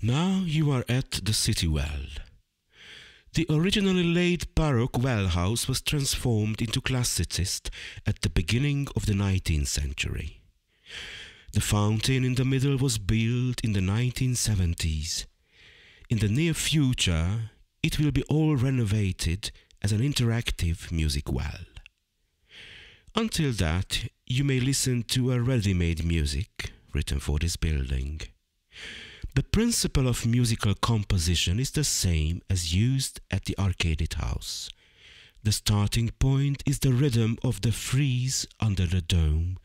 Now you are at the city well. The originally late Baroque well house was transformed into classicist at the beginning of the 19th century. The fountain in the middle was built in the 1970s. In the near future, it will be all renovated as an interactive music well. Until that, you may listen to a ready-made music written for this building. The principle of musical composition is the same as used at the arcaded house. The starting point is the rhythm of the frieze under the dome.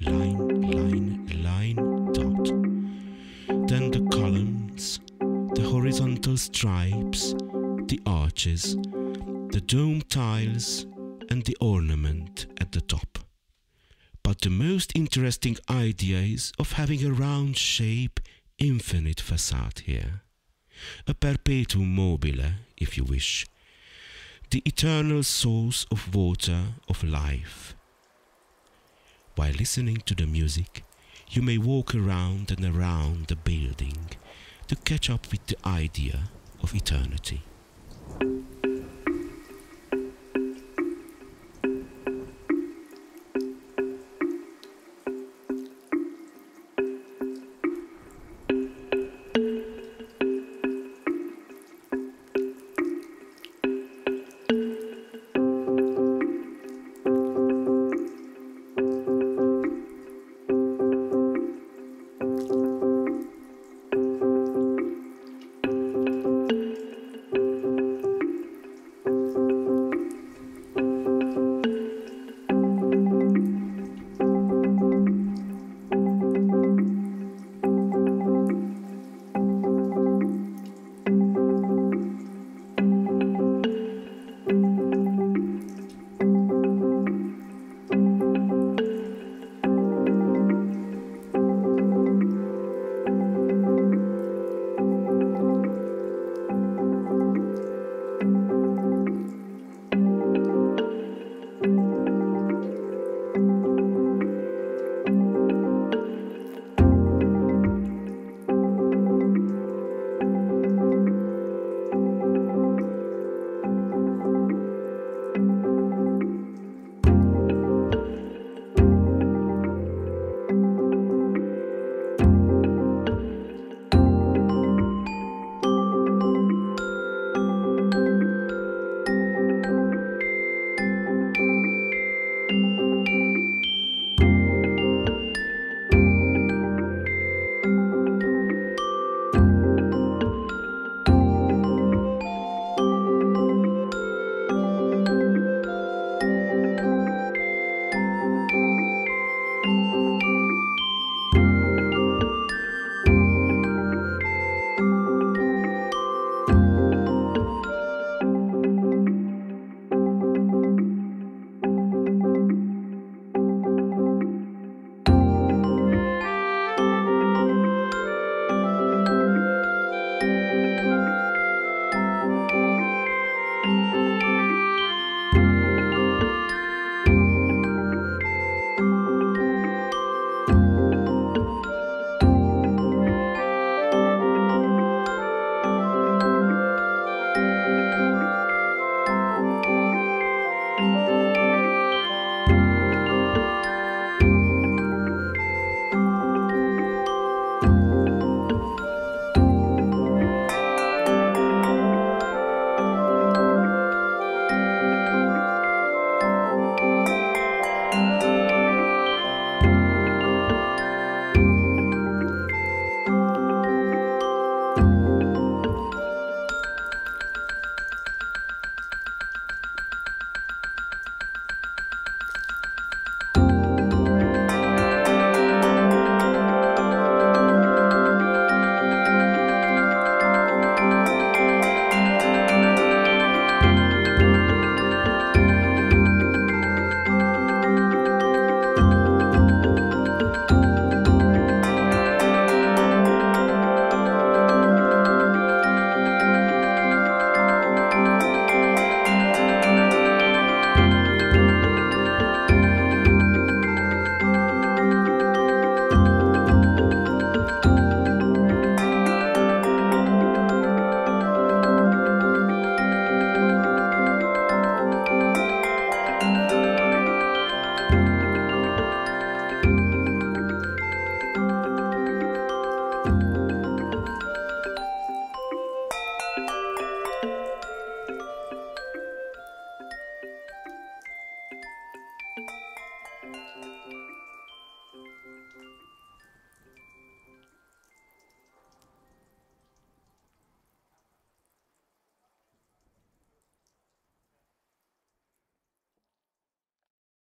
Line, line, line, dot. Then the columns, the horizontal stripes, the arches, the dome tiles, and the ornament at the top. But the most interesting idea is of having a round shape infinite facade here. A perpetuum mobile, if you wish. The eternal source of water of life. While listening to the music, you may walk around and around the building to catch up with the idea of eternity.